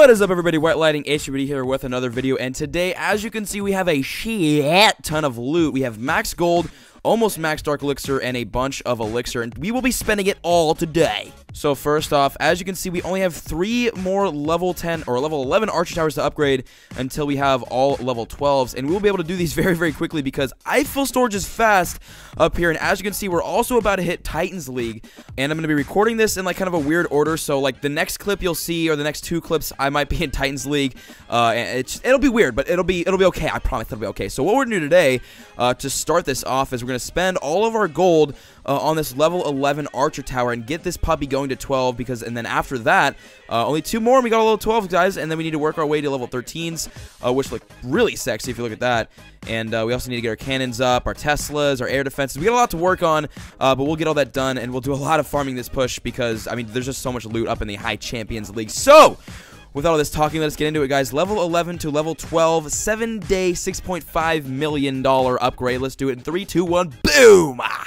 What is up everybody, White Lighting HWD here with another video, and today, as you can see, we have a shit ton of loot. We have max gold, almost max dark elixir, and a bunch of elixir, and we will be spending it all today. So first off, as you can see, we only have three more level 10 or level 11 archer towers to upgrade until we have all level 12s, and we will be able to do these very, very quickly because I fill storage is fast up here, and as you can see, we're also about to hit Titans League, and I'm going to be recording this in like kind of a weird order, so like the next clip you'll see, or the next two clips, I might be in Titans League, uh, it'll be weird, but it'll be, it'll be okay, I promise it'll be okay. So what we're going to do today, uh, to start this off, is we're going to spend all of our gold uh, on this level 11 archer tower and get this puppy going to 12 because and then after that uh, only two more and we got a level 12 guys and then we need to work our way to level 13s uh, which look really sexy if you look at that. And uh, we also need to get our cannons up our teslas our air defenses. We got a lot to work on uh, but we'll get all that done and we'll do a lot of farming this push because i mean there's just so much loot up in the high champions league. So with all this talking, let's get into it, guys. Level 11 to level 12, 7-day, $6.5 million upgrade. Let's do it in 3, 2, 1, boom! Ah.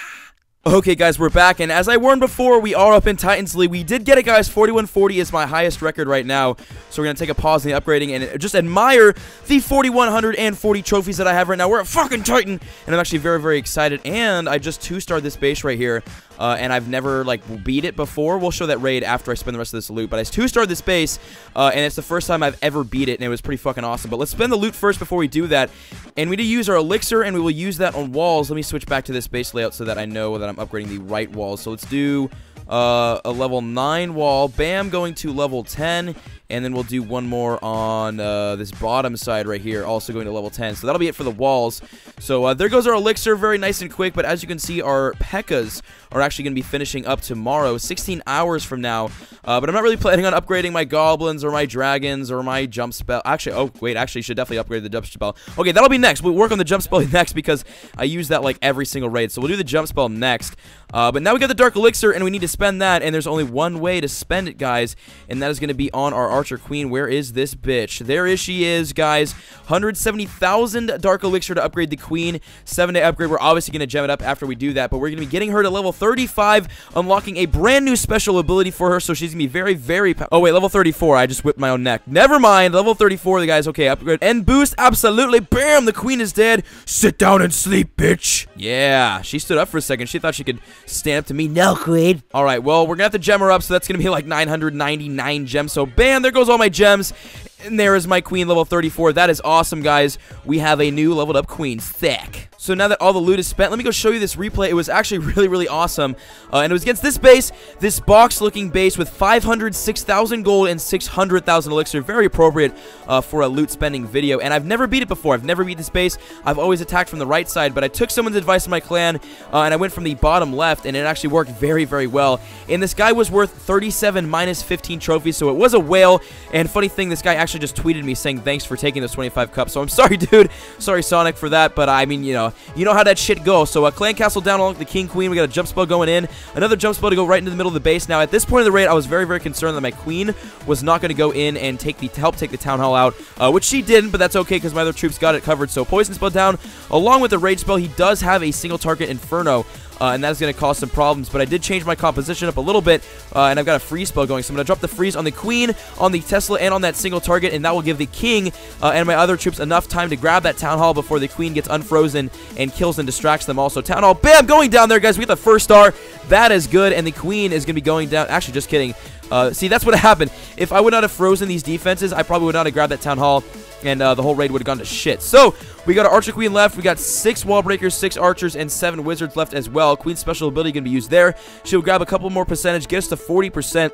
Okay, guys, we're back, and as I warned before, we are up in Titans League. We did get it, guys. 4140 is my highest record right now, so we're going to take a pause in the upgrading and just admire the 4140 trophies that I have right now. We're a fucking Titan, and I'm actually very, very excited, and I just two-starred this base right here, uh, and I've never, like, beat it before. We'll show that raid after I spend the rest of this loot, but I two-starred this base, uh, and it's the first time I've ever beat it, and it was pretty fucking awesome. But let's spend the loot first before we do that, and we need to use our elixir, and we will use that on walls. Let me switch back to this base layout so that I know that I'm upgrading the right walls. So let's do uh, a level 9 wall. Bam, going to level 10. And then we'll do one more on uh, this bottom side right here, also going to level 10. So that'll be it for the walls. So uh, there goes our elixir, very nice and quick. But as you can see, our P.E.K.K.A.s are actually going to be finishing up tomorrow, 16 hours from now. Uh, but I'm not really planning on upgrading my goblins or my dragons or my jump spell. Actually, oh, wait, actually, you should definitely upgrade the jump spell. Okay, that'll be next. We'll work on the jump spell next because I use that like every single raid. So we'll do the jump spell next. Uh, but now we got the Dark Elixir, and we need to spend that, and there's only one way to spend it, guys, and that is going to be on our Archer Queen. Where is this bitch? There is she is, guys. 170,000 Dark Elixir to upgrade the Queen. 7-day upgrade. We're obviously going to gem it up after we do that, but we're going to be getting her to level 35, unlocking a brand new special ability for her, so she's going to be very, very... Oh, wait, level 34. I just whipped my own neck. Never mind. Level 34, the guys. Okay, upgrade. And boost, absolutely. Bam, the Queen is dead. Sit down and sleep, bitch. Yeah, she stood up for a second. She thought she could stand up to me. No, Queen. All right, well, we're going to have to gem her up, so that's going to be like 999 gems. So, bam, there goes all my gems. And there is my queen level 34. That is awesome, guys. We have a new leveled up queen. Thick. So now that all the loot is spent, let me go show you this replay. It was actually really, really awesome. Uh, and it was against this base, this box-looking base with 506,000 gold and 600,000 elixir. Very appropriate uh, for a loot spending video. And I've never beat it before. I've never beat this base. I've always attacked from the right side, but I took someone's advice in my clan, uh, and I went from the bottom left, and it actually worked very, very well. And this guy was worth 37 minus 15 trophies, so it was a whale. And funny thing, this guy actually just tweeted me saying thanks for taking those 25 cups. So I'm sorry, dude. Sorry, Sonic, for that, but I mean, you know, you know how that shit goes. So, uh, Clan Castle down along the King Queen. We got a jump spell going in. Another jump spell to go right into the middle of the base. Now, at this point of the raid, I was very, very concerned that my Queen was not going to go in and take the help take the Town Hall out, uh, which she didn't, but that's okay because my other troops got it covered. So, Poison Spell down. Along with the Rage Spell, he does have a single target Inferno. Uh, and that is going to cause some problems. But I did change my composition up a little bit, uh, and I've got a freeze spell going. So I'm going to drop the freeze on the queen, on the Tesla, and on that single target, and that will give the king uh, and my other troops enough time to grab that town hall before the queen gets unfrozen and kills and distracts them. Also, town hall, bam, going down there, guys. We get the first star. That is good, and the queen is going to be going down. Actually, just kidding. Uh, see, that's what happened. If I would not have frozen these defenses, I probably would not have grabbed that town hall and uh, the whole raid would have gone to shit. So, we got our Archer Queen left. We got six Wall Breakers, six Archers, and seven Wizards left as well. Queen's special ability going to be used there. She'll grab a couple more percentage, get us to 40%.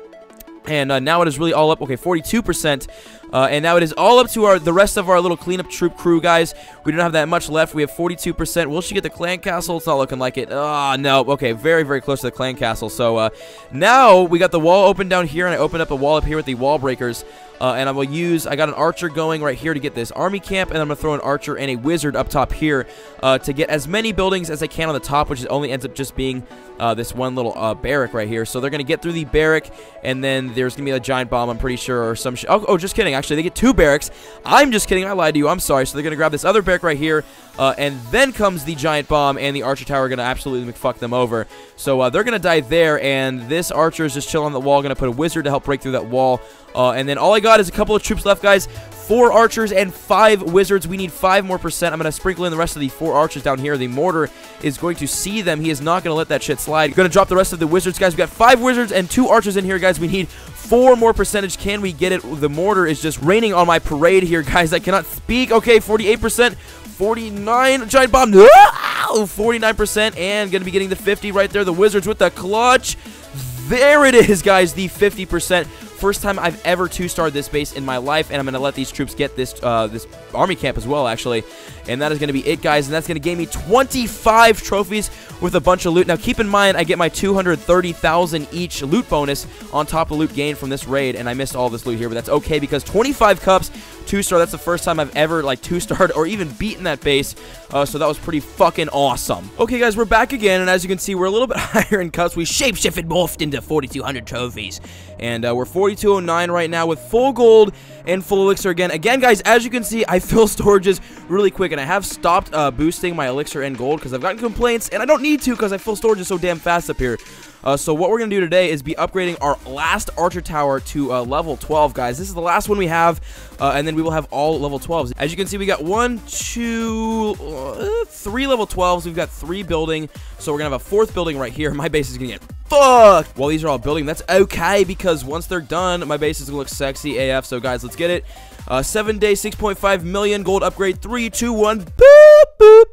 And uh, now it is really all up. Okay, 42%. Uh, and now it is all up to our the rest of our little cleanup troop crew, guys. We don't have that much left. We have 42%. Will she get the clan castle? It's not looking like it. Ah, oh, no. Okay, very, very close to the clan castle. So uh, now we got the wall open down here, and I opened up a wall up here with the wall breakers. Uh, and I will use, I got an archer going right here to get this army camp, and I'm going to throw an archer and a wizard up top here uh, to get as many buildings as I can on the top, which only ends up just being uh, this one little uh, barrack right here. So they're going to get through the barrack, and then there's to be a giant bomb, I'm pretty sure, or some oh, oh, just kidding. Actually, they get two barracks. I'm just kidding. I lied to you. I'm sorry. So they're to grab this other barrack right here, uh, and then comes the giant bomb, and the archer tower are to absolutely fuck them over. So uh, they're to die there, and this archer is just chilling on the wall, to put a wizard to help break through that wall. Uh, and then all I got is a couple of troops left, guys four archers and five wizards. We need five more percent. I'm going to sprinkle in the rest of the four archers down here. The mortar is going to see them. He is not going to let that shit slide. Going to drop the rest of the wizards, guys. we got five wizards and two archers in here, guys. We need four more percentage. Can we get it? The mortar is just raining on my parade here, guys. I cannot speak. Okay, 48%. 49 giant bomb ah! 49% and gonna be getting the 50 right there the wizards with the clutch there it is guys the 50% First time I've ever two-starred this base in my life, and I'm going to let these troops get this uh, this army camp as well, actually. And that is going to be it, guys, and that's going to gain me 25 trophies with a bunch of loot. Now, keep in mind, I get my 230,000 each loot bonus on top of loot gain from this raid, and I missed all this loot here, but that's okay because 25 cups, two-star, that's the first time I've ever, like, two-starred or even beaten that base, uh, so that was pretty fucking awesome. Okay, guys, we're back again, and as you can see, we're a little bit higher in cups. We shapeshifted morphed into 4,200 trophies, and uh, we're 4209 right now with full gold and full elixir again. Again, guys, as you can see, I fill storages really quick, and I have stopped uh, boosting my elixir and gold because I've gotten complaints, and I don't need to because I fill storages so damn fast up here. Uh, so what we're going to do today is be upgrading our last Archer Tower to uh, level 12, guys. This is the last one we have, uh, and then we will have all level 12s. As you can see, we got one, two, uh, three level 12s. We've got three building, so we're going to have a fourth building right here. My base is going to get fucked while these are all building. That's okay, because once they're done, my base is going to look sexy AF. So, guys, let's get it. Uh, seven day, 6.5 million gold upgrade. Three, two, one. Boop,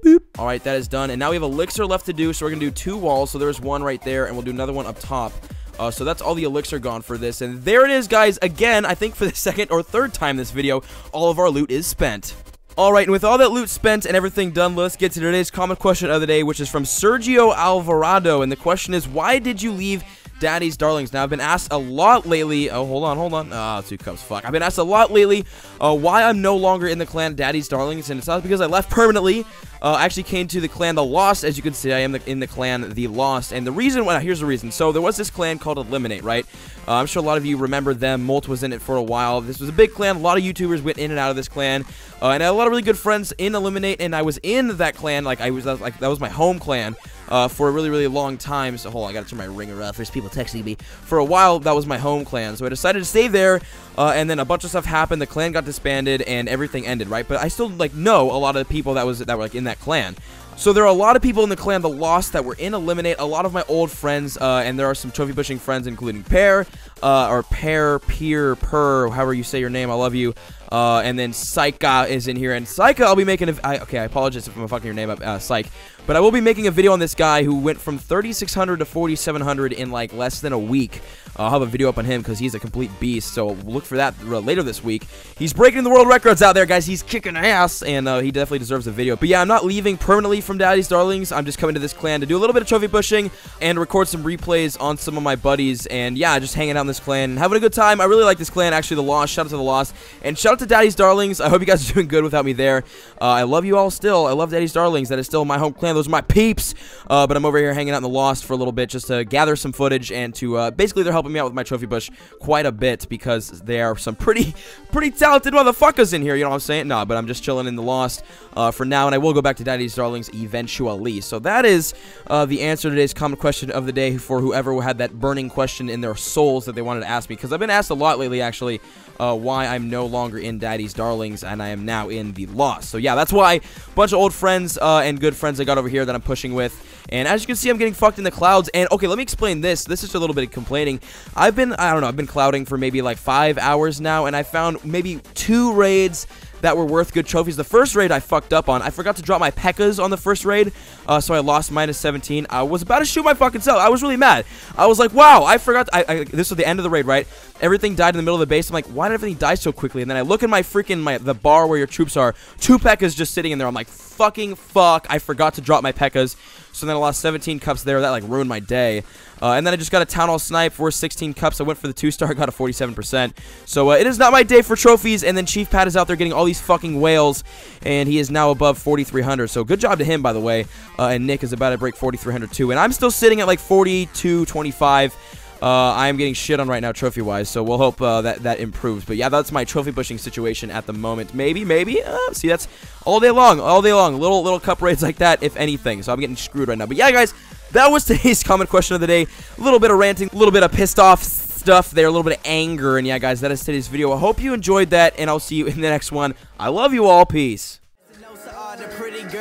boop. All right, that is done. And now we have elixir left to do. So we're going to do two walls. So there's one right there, and we'll do another one up top. Uh, so that's all the elixir gone for this. And there it is, guys. Again, I think for the second or third time this video, all of our loot is spent. Alright, and with all that loot spent and everything done, let's get to today's comment question of the day, which is from Sergio Alvarado. And the question is, why did you leave Daddy's Darlings. Now, I've been asked a lot lately. Oh, hold on, hold on. Ah, oh, two cups. Fuck. I've been asked a lot lately uh, why I'm no longer in the clan Daddy's Darlings, and it's not because I left permanently. Uh, I actually came to the clan The Lost. As you can see, I am the, in the clan The Lost. And the reason, well, here's the reason. So, there was this clan called Eliminate, right? Uh, I'm sure a lot of you remember them. Molt was in it for a while. This was a big clan. A lot of YouTubers went in and out of this clan. Uh, and I had a lot of really good friends in Eliminate, and I was in that clan. Like, I was, like, that was my home clan uh, for a really, really long time. So, hold on, I gotta turn my ringer off. There's people texting me. For a while, that was my home clan. So I decided to stay there, uh, and then a bunch of stuff happened. The clan got disbanded, and everything ended, right? But I still, like, know a lot of the people that was that were, like, in that clan. So there are a lot of people in the clan The Lost that were in Eliminate, a lot of my old friends, uh, and there are some trophy pushing friends, including Pear, uh, or Pear, Peer, Per, however you say your name, I love you. Uh, and then Psycha is in here, and Psycha, I'll be making a, I, okay, I apologize if I'm fucking your name up, uh, Psych, but I will be making a video on this guy who went from 3,600 to 4,700 in, like, less than a week. I'll have a video up on him because he's a complete beast, so look for that later this week. He's breaking the world records out there, guys. He's kicking ass, and uh, he definitely deserves a video. But yeah, I'm not leaving permanently from Daddy's Darlings. I'm just coming to this clan to do a little bit of trophy pushing and record some replays on some of my buddies, and yeah, just hanging out in this clan having a good time. I really like this clan, actually, The Lost. Shout out to The Lost. And shout out to Daddy's Darlings. I hope you guys are doing good without me there. Uh, I love you all still. I love Daddy's Darlings. That is still my home clan. Those are my peeps. Uh, but I'm over here hanging out in The Lost for a little bit just to gather some footage and to, uh, basically, they're helping me out with my trophy push quite a bit because there are some pretty, pretty talented motherfuckers in here, you know what I'm saying? No, but I'm just chilling in the Lost uh, for now, and I will go back to Daddy's Darlings eventually. So that is uh, the answer to today's common question of the day for whoever had that burning question in their souls that they wanted to ask me, because I've been asked a lot lately, actually, uh, why I'm no longer in Daddy's Darlings and I am now in the Lost. So yeah, that's why a bunch of old friends uh, and good friends I got over here that I'm pushing with. And as you can see, I'm getting fucked in the clouds. And okay, let me explain this. This is a little bit of complaining. I've been, I don't know, I've been clouding for maybe like five hours now, and I found maybe two raids that were worth good trophies. The first raid I fucked up on. I forgot to drop my P.E.K.K.A.s on the first raid, uh, so I lost minus 17. I was about to shoot my fucking self. I was really mad. I was like, wow, I forgot. I, I, this was the end of the raid, right? Everything died in the middle of the base. I'm like, why did everything die so quickly? And then I look at my freaking, my the bar where your troops are. Two P.E.K.K.A.s just sitting in there. I'm like, fucking fuck. I forgot to drop my P.E.K.K.A.s. So then I lost 17 cups there. That, like, ruined my day. Uh, and then I just got a Town Hall Snipe worth 16 cups. I went for the 2-star, got a 47%. So uh, it is not my day for trophies. And then Chief Pat is out there getting all these fucking whales. And he is now above 4,300. So good job to him, by the way. Uh, and Nick is about to break 4,300 too. And I'm still sitting at like 42.25. Uh, I am getting shit on right now trophy-wise, so we'll hope uh, that that improves. But yeah, that's my trophy pushing situation at the moment. Maybe, maybe. Uh, see, that's all day long, all day long. Little little cup raids like that, if anything. So I'm getting screwed right now. But yeah, guys, that was today's comment question of the day. A little bit of ranting, a little bit of pissed off stuff there, a little bit of anger, and yeah, guys, that is today's video. I hope you enjoyed that, and I'll see you in the next one. I love you all. Peace.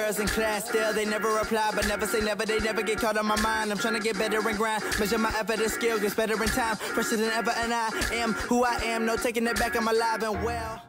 Girls in class still they never reply but never say never they never get caught on my mind. I'm trying to get better and grind measure my effort and skill gets better in time fresher than ever and I am who I am. No taking it back I'm alive and well